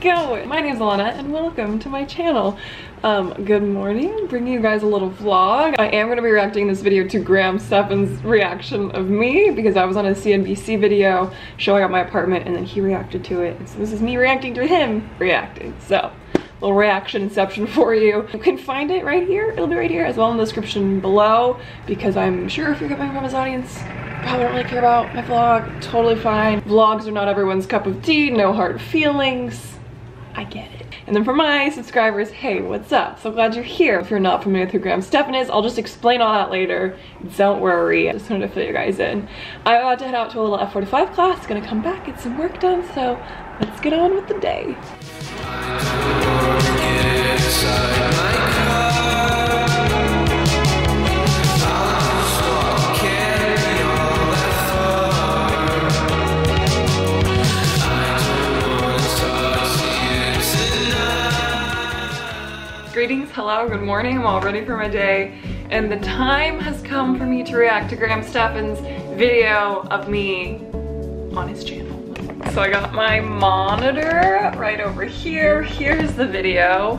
going? My name's Elena and welcome to my channel. Um, good morning, bringing you guys a little vlog. I am gonna be reacting this video to Graham Stephan's reaction of me because I was on a CNBC video showing up my apartment and then he reacted to it. So this is me reacting to him reacting. So, little reaction inception for you. You can find it right here. It'll be right here as well in the description below because I'm sure if you're coming from his audience, probably don't really care about my vlog. Totally fine. Vlogs are not everyone's cup of tea. No hard feelings. I get it. And then for my subscribers, hey, what's up? So glad you're here. If you're not familiar with who Graham Stephan is, I'll just explain all that later. Don't worry, I just wanted to fill you guys in. I'm about to head out to a little F45 class, gonna come back, get some work done, so let's get on with the day. Greetings, hello, good morning. I'm all ready for my day. And the time has come for me to react to Graham Stephan's video of me on his channel. So I got my monitor right over here. Here's the video.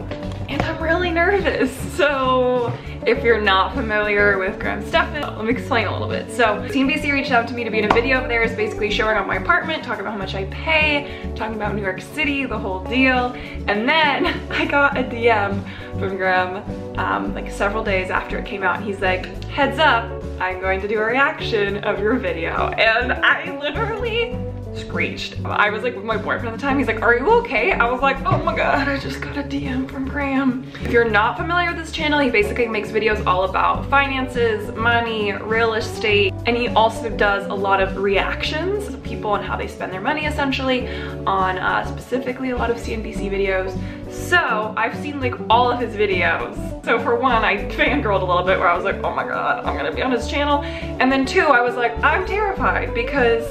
And I'm really nervous. So if you're not familiar with Graham Stephan, let me explain a little bit. So CNBC reached out to me to be in a video of theirs, basically showing off my apartment, talking about how much I pay, talking about New York City, the whole deal. And then I got a DM from Graham um, like several days after it came out. And he's like, heads up, I'm going to do a reaction of your video. And I literally screeched. I was like with my boyfriend at the time. He's like, are you okay? I was like, oh my God, I just got a DM from Graham. If you're not familiar with this channel, he basically makes videos all about finances, money, real estate, and he also does a lot of reactions of people and how they spend their money essentially on uh, specifically a lot of CNBC videos. So I've seen like all of his videos. So for one, I fangirled a little bit where I was like, oh my God, I'm gonna be on his channel. And then two, I was like, I'm terrified because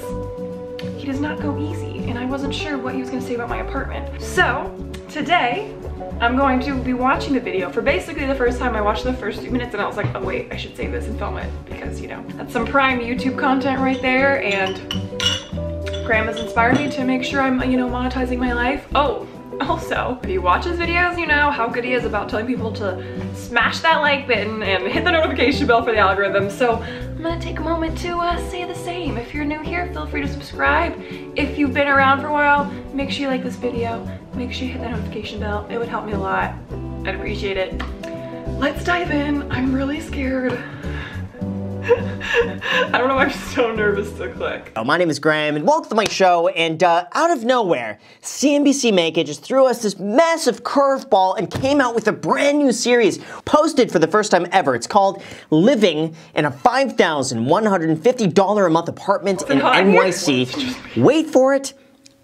does not go easy and I wasn't sure what he was gonna say about my apartment. So today I'm going to be watching the video for basically the first time. I watched the first few minutes and I was like, oh wait, I should save this and film it because you know, that's some prime YouTube content right there and Graham's inspired me to make sure I'm, you know, monetizing my life. Oh, also, if you watch his videos, you know how good he is about telling people to smash that like button and hit the notification bell for the algorithm. So I'm gonna take a moment to uh, say the same. If you're new here, feel free to subscribe. If you've been around for a while, make sure you like this video. Make sure you hit that notification bell. It would help me a lot. I'd appreciate it. Let's dive in. I'm really scared. I don't know why I'm so nervous to click. Oh, my name is Graham and welcome to my show and uh, out of nowhere, CNBC Make It just threw us this massive curveball and came out with a brand new series posted for the first time ever. It's called Living in a $5,150 a month apartment in NYC. Wait for it,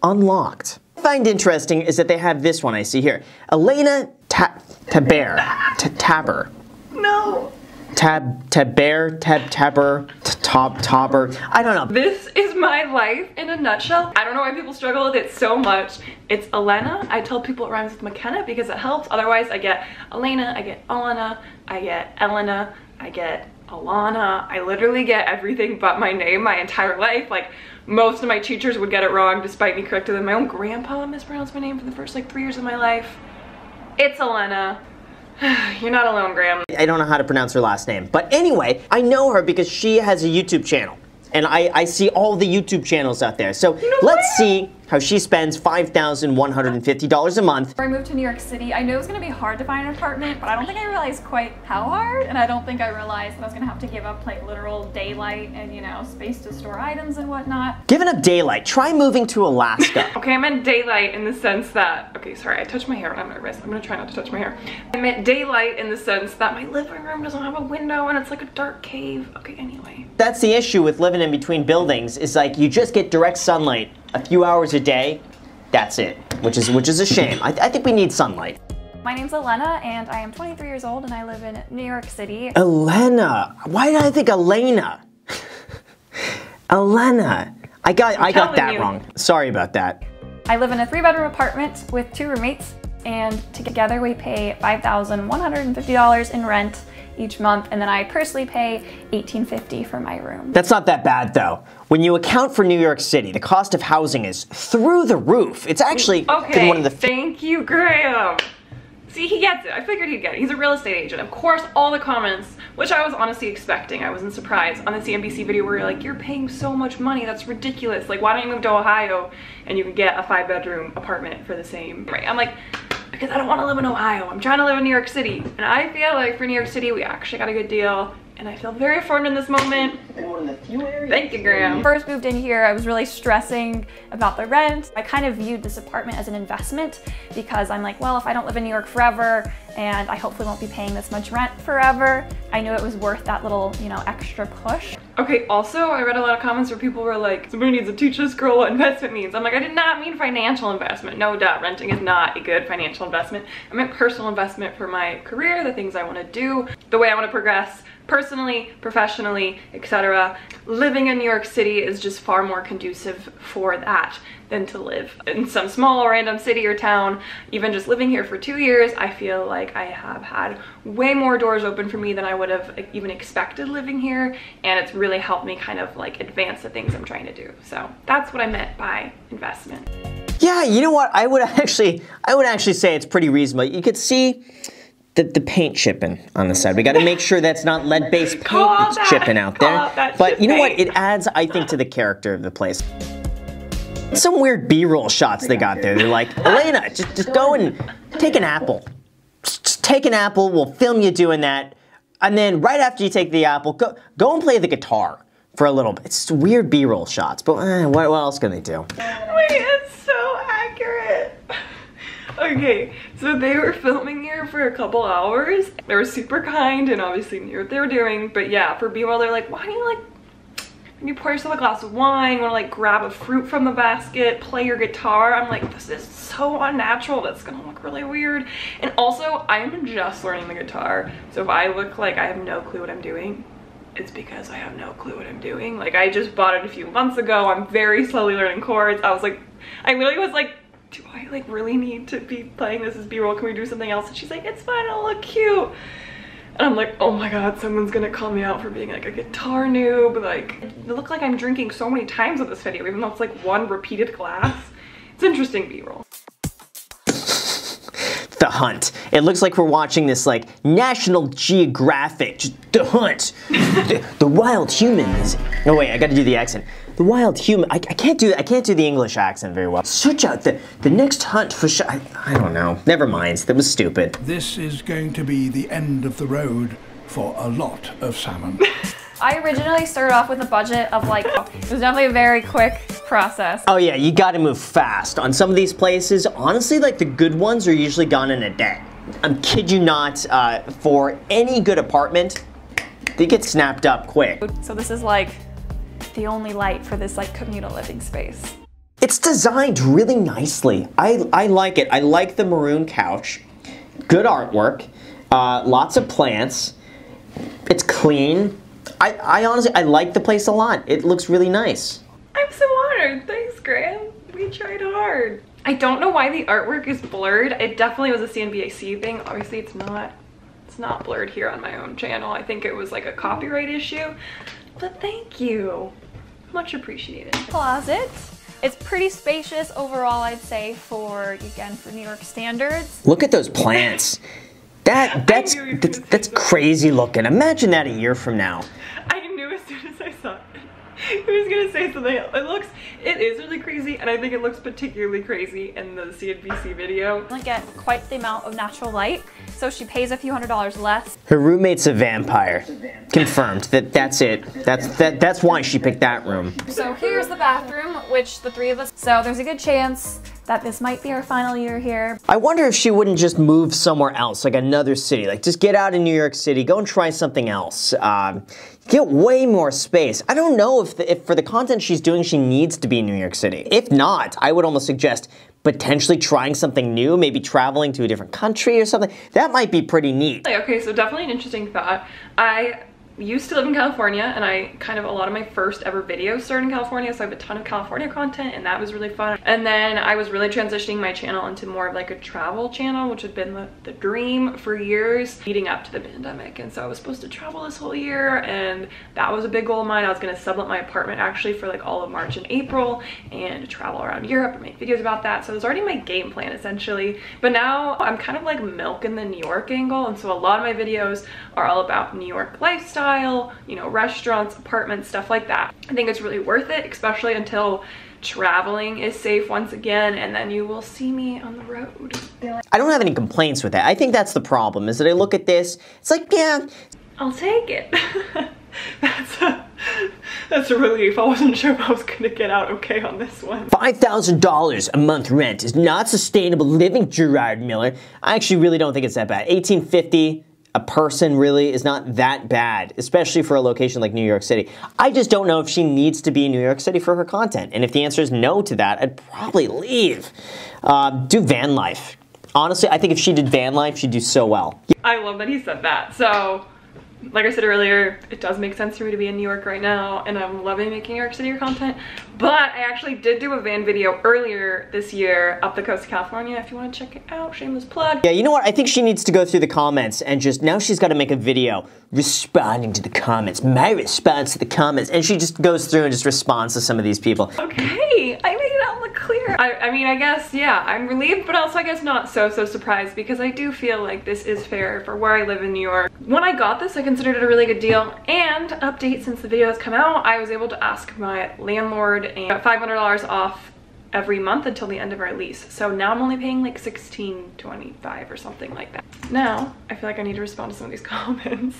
unlocked. What I find interesting is that they have this one I see here. Elena Taber. Taber. No tab taber tab taber top topper i don't know. This is my life in a nutshell. I don't know why people struggle with it so much. It's elena. I tell people it rhymes with mckenna because it helps. Otherwise i get elena i get elena i get elena i get alana. I literally get everything but my name my entire life. Like most of my teachers would get it wrong despite me correcting them. My own grandpa mispronounced my name for the first like three years of my life. It's elena You're not alone, Graham. I don't know how to pronounce her last name. But anyway, I know her because she has a YouTube channel. And I, I see all the YouTube channels out there. So you know let's see how she spends $5,150 a month. I moved to New York City. I knew it was going to be hard to find an apartment, but I don't think I realized quite how hard. And I don't think I realized that I was going to have to give up like literal daylight and, you know, space to store items and whatnot. Giving up daylight. Try moving to Alaska. okay, I meant daylight in the sense that, okay, sorry, I touched my hair and I'm nervous. I'm going to try not to touch my hair. I meant daylight in the sense that my living room doesn't have a window and it's like a dark cave. Okay, anyway. That's the issue with living in between buildings is like you just get direct sunlight a few hours a day, that's it, which is, which is a shame. I, I think we need sunlight. My name's Elena, and I am 23 years old, and I live in New York City. Elena. Why did I think Elena? Elena. I got, I got that you. wrong. Sorry about that. I live in a three-bedroom apartment with two roommates. and together we pay $5,150 in rent each month, and then I personally pay 1850 for my room. That's not that bad though. When you account for New York City, the cost of housing is through the roof. It's actually Okay, been one of the thank you, Graham. See, he gets it. I figured he'd get it. He's a real estate agent. Of course, all the comments, which I was honestly expecting, I wasn't surprised, on the CNBC video where you're like, you're paying so much money, that's ridiculous. Like, why don't you move to Ohio and you can get a five bedroom apartment for the same right? I'm like, because I don't want to live in Ohio. I'm trying to live in New York City. And I feel like for New York City, we actually got a good deal. And I feel very affirmed in this moment. Thank you, Graham. First moved in here, I was really stressing about the rent. I kind of viewed this apartment as an investment because I'm like, well, if I don't live in New York forever and I hopefully won't be paying this much rent forever, I knew it was worth that little, you know, extra push. Okay, also, I read a lot of comments where people were like, somebody needs to teach this girl what investment means. I'm like, I did not mean financial investment. No doubt, renting is not a good financial investment. I meant personal investment for my career, the things I want to do, the way I want to progress personally, professionally, etc. Living in New York City is just far more conducive for that than to live in some small random city or town. Even just living here for two years, I feel like I have had way more doors open for me than I would have even expected living here. And it's really helped me kind of like advance the things I'm trying to do. So that's what I meant by investment. Yeah, you know what? I would actually, I would actually say it's pretty reasonable. You could see the, the paint chipping on the side. We got to make sure that's not lead-based paint that's that- chipping out there. But you know what? It adds, I think, to the character of the place. Some weird B-roll shots they got there. They're like, Elena, just, just go and take an apple. Just, take an apple. We'll film you doing that. And then right after you take the apple, go, go and play the guitar for a little bit. It's weird B-roll shots, but eh, what, what else can they do? Wait, it's so accurate. Okay, so they were filming here for a couple hours. They were super kind and obviously knew what they were doing. But yeah, for B-roll, they're like, why do you like, you pour yourself a glass of wine, want to like grab a fruit from the basket, play your guitar? I'm like, this is so unnatural. That's gonna look really weird. And also, I'm just learning the guitar. So if I look like I have no clue what I'm doing, it's because I have no clue what I'm doing. Like I just bought it a few months ago. I'm very slowly learning chords. I was like, I literally was like, do I like really need to be playing this as B-roll? Can we do something else? And she's like, it's fine, it'll look cute. And I'm like, oh my god, someone's gonna call me out for being like a guitar noob. Like, it looked like I'm drinking so many times with this video, even though it's like one repeated glass. It's interesting B-roll. The Hunt. It looks like we're watching this like National Geographic, The Hunt, the, the wild humans. Oh wait, I got to do the accent. The wild human. I, I can't do I can't do the English accent very well. Search out the the next hunt for. Sh- I, I don't know. Never mind. That was stupid. This is going to be the end of the road for a lot of salmon. I originally started off with a budget of like, it was definitely a very quick process. Oh yeah, you got to move fast. On some of these places, honestly, like the good ones are usually gone in a day. I'm kid you not. Uh, for any good apartment, they get snapped up quick. So this is like the only light for this like communal living space. It's designed really nicely. I, I like it. I like the maroon couch. Good artwork. Uh, lots of plants. It's clean. I, I honestly, I like the place a lot. It looks really nice. I'm so honored. Thanks, Graham. We tried hard. I don't know why the artwork is blurred. It definitely was a CNBC thing. Obviously, it's not. It's not blurred here on my own channel. I think it was like a copyright issue. But thank you. Much appreciated. Closet. It's pretty spacious overall, I'd say, for, again, for New York standards. Look at those plants. That that's knew that's, that's crazy looking. Imagine that a year from now. I knew as soon as I saw it. He was gonna say something else. It looks, it is really crazy, and I think it looks particularly crazy in the CNBC video. Doesn't get quite the amount of natural light, so she pays a few hundred dollars less. Her roommate's a vampire. Confirmed. That that's it. That's that that's why she picked that room. So here's the bathroom, which the three of us, so there's a good chance that this might be our final year here. I wonder if she wouldn't just move somewhere else, like another city. Like, just get out of New York City, go and try something else. Um, get way more space. I don't know if, the, if for the content she's doing, she needs to be in New York City. If not, I would almost suggest potentially trying something new, maybe traveling to a different country or something. That might be pretty neat. Okay, so definitely an interesting thought. I used to live in California and I kind of a lot of my first ever videos started in California so I have a ton of California content and that was really fun. And then I was really transitioning my channel into more of like a travel channel which had been the, the dream for years leading up to the pandemic. And so I was supposed to travel this whole year and that was a big goal of mine. I was gonna sublet my apartment actually for like all of March and April and travel around Europe and make videos about that. So it was already my game plan essentially. But now I'm kind of like milking the New York angle and so a lot of my videos are all about New York lifestyle style, you know, restaurants, apartments, stuff like that. I think it's really worth it, especially until traveling is safe once again and then you will see me on the road. I don't have any complaints with that. I think that's the problem is that I look at this, it's like, yeah. I'll take it. that's a, that's a relief. I wasn't sure if I was gonna get out okay on this one. $5,000 a month rent is not sustainable living, Gerard Miller. I actually really don't think it's that bad. 1850 a person really is not that bad, especially for a location like New York City. I just don't know if she needs to be in New York City for her content. And if the answer is no to that, I'd probably leave. Uh, do van life. Honestly, I think if she did van life, she'd do so well. I love that he said that. So like I said earlier, it does make sense for me to be in New York right now and I'm loving making New York City content. But I actually did do a van video earlier this year up the coast of California. If you want to check it out, shameless plug. Yeah, you know what? I think she needs to go through the comments and just, now she's got to make a video responding to the comments. My response to the comments. And she just goes through and just responds to some of these people. Okay, I made it look clear. I, I mean, I guess, yeah, I'm relieved, but also I guess not so, so surprised because I do feel like this is fair for where I live in New York. When I got this, I considered it a really good deal. And update since the video has come out, I was able to ask my landlord and got $500 off every month until the end of our lease. So now I'm only paying like 16.25 or something like that. Now, I feel like I need to respond to some of these comments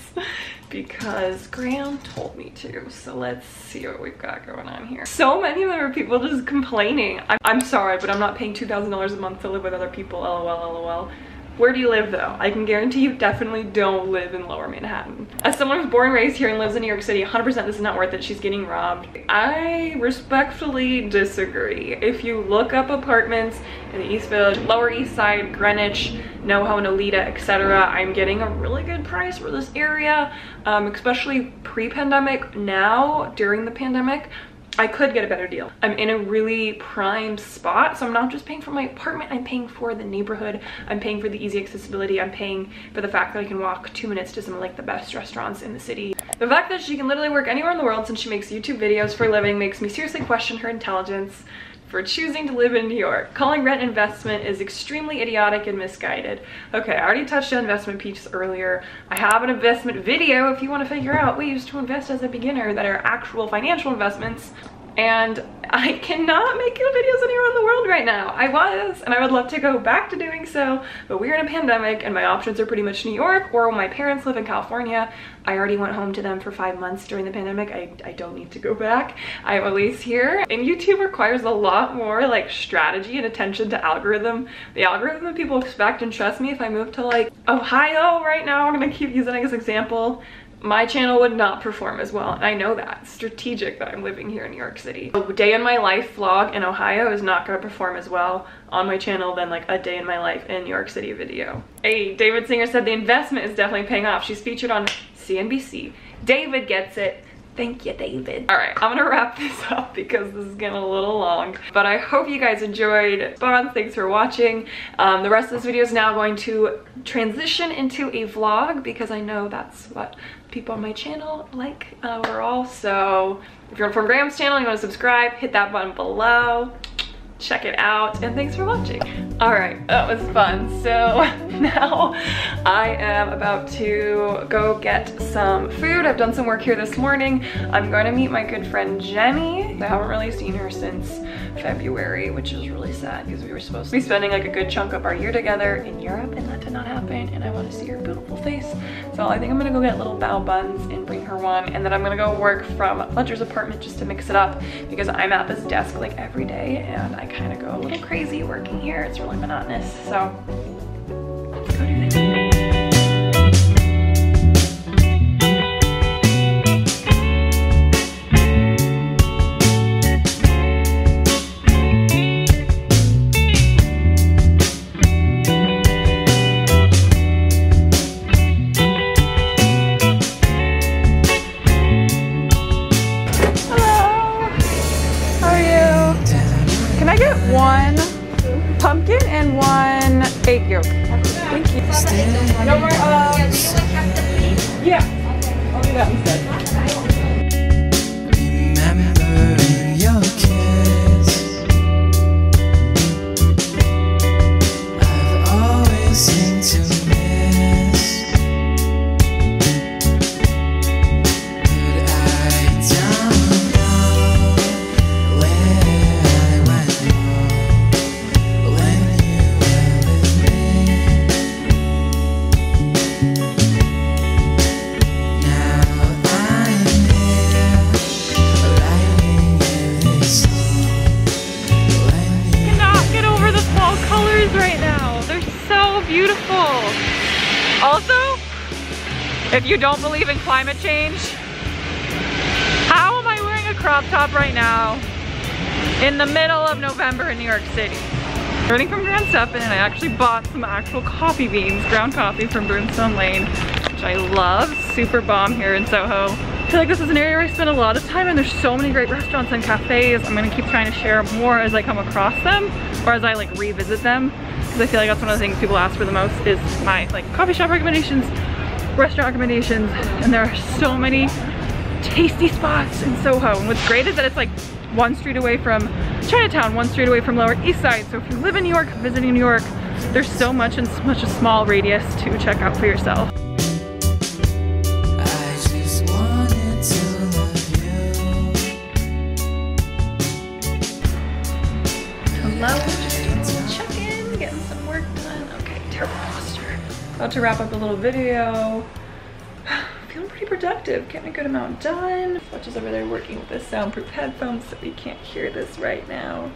because Graham told me to. So let's see what we've got going on here. So many of them are people just complaining. I'm, I'm sorry, but I'm not paying $2,000 a month to live with other people, lol, lol. Where do you live though? I can guarantee you definitely don't live in lower Manhattan. As someone who's born and raised here and lives in New York City, 100% this is not worth it. She's getting robbed. I respectfully disagree. If you look up apartments in the East Village, Lower East Side, Greenwich, NoHo and Nolita, etc., I'm getting a really good price for this area, um, especially pre-pandemic. Now, during the pandemic, I could get a better deal. I'm in a really prime spot, so I'm not just paying for my apartment, I'm paying for the neighborhood, I'm paying for the easy accessibility, I'm paying for the fact that I can walk two minutes to some of like the best restaurants in the city. The fact that she can literally work anywhere in the world since she makes YouTube videos for a living makes me seriously question her intelligence for choosing to live in New York. Calling rent investment is extremely idiotic and misguided. Okay, I already touched on investment piece earlier. I have an investment video if you want to figure out ways to invest as a beginner that are actual financial investments and I cannot make videos anywhere in the world right now. I was, and I would love to go back to doing so, but we're in a pandemic and my options are pretty much New York or my parents live in California. I already went home to them for five months during the pandemic. I, I don't need to go back. I have a lease here. And YouTube requires a lot more like strategy and attention to algorithm. The algorithm that people expect and trust me if I move to like Ohio right now, I'm gonna keep using this example my channel would not perform as well. And I know that. It's strategic that I'm living here in New York City. A day in my life vlog in Ohio is not gonna perform as well on my channel than like a day in my life in New York City video. Hey, David Singer said the investment is definitely paying off. She's featured on CNBC. David gets it. Thank you, David. All right, I'm gonna wrap this up because this is getting a little long, but I hope you guys enjoyed. Bonds, thanks for watching. Um, the rest of this video is now going to transition into a vlog because I know that's what people on my channel like overall. So if you're From Graham's channel, you wanna subscribe, hit that button below check it out and thanks for watching. All right that was fun. So now i am about to go get some food. I've done some work here this morning. I'm going to meet my good friend jenny i haven't really seen her since february which is really sad because we were supposed to be spending like a good chunk of our year together in europe and that did not happen and i want to see her beautiful face so i think i'm gonna go get little bao buns and bring her one and then i'm gonna go work from fletcher's apartment just to mix it up because i'm at this desk like every day and i kind of go a little crazy working here. It's really monotonous. So let's go do. Beautiful. Also, if you don't believe in climate change, how am I wearing a crop top right now in the middle of November in New York City? Running from Grand Stefan and I actually bought some actual coffee beans, ground coffee from Brimstone Lane, which I love. Super bomb here in Soho. I feel like this is an area where I spend a lot of time and there's so many great restaurants and cafes. I'm gonna keep trying to share more as I come across them or as I like revisit them. Because I feel like that's one of the things people ask for the most is my like coffee shop recommendations, restaurant recommendations, and there are so many tasty spots in Soho. And what's great is that it's like one street away from Chinatown, one street away from Lower East Side. So if you live in New York, visiting New York, there's so much in such a small radius to check out for yourself. To wrap up a little video. Feeling pretty productive, getting a good amount done. Swatch is over there working with the soundproof headphones so we can't hear this right now.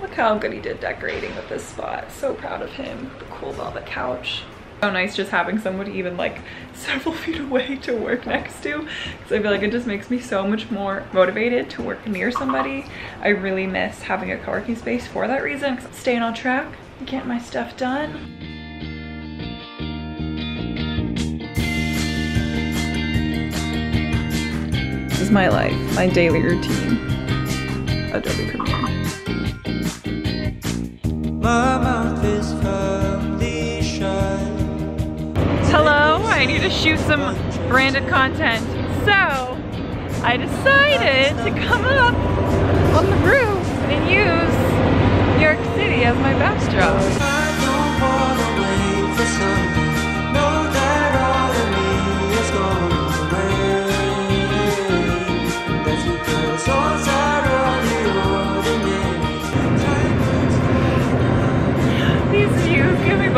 Look how good he did decorating with this spot. So proud of him. The cool velvet couch. So nice just having somebody even like several feet away to work next to because I feel like it just makes me so much more motivated to work near somebody. I really miss having a co-working space for that reason because I'm staying on track, getting my stuff done. Is my life, my daily routine. Adobe Premiere. My mouth is firmly shut. Hello, I need to shoot some branded content. So, I decided to come up on the roof and use New York City as my backdrop.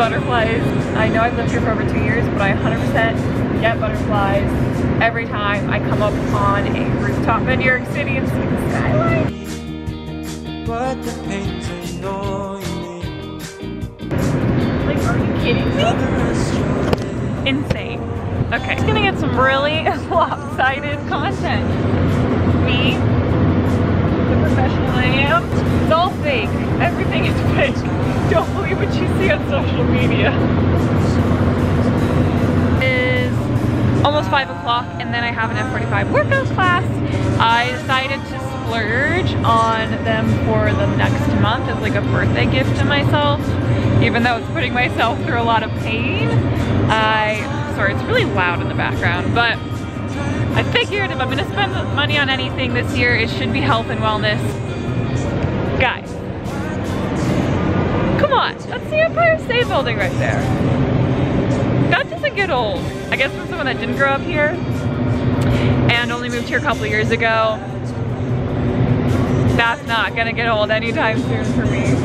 Butterflies. I know I've lived here for over two years, but I 100% get butterflies every time I come up on a rooftop in New York City and see the skyline. But the pain's annoying me. Like, are you kidding me? The rest of it. insane. Okay, just gonna get some really lopsided content. Professional I am, it's all fake. Everything is fake. Don't believe what you see on social media. It is almost five o'clock and then I have an F45 workout class. I decided to splurge on them for the next month as like a birthday gift to myself. Even though it's putting myself through a lot of pain. I, sorry, it's really loud in the background, but I figured if I'm gonna spend money on anything this year, it should be health and wellness. Guys, come on, that's the Empire State Building right there. That doesn't get old. I guess for someone that didn't grow up here and only moved here a couple years ago, that's not gonna get old anytime soon for me.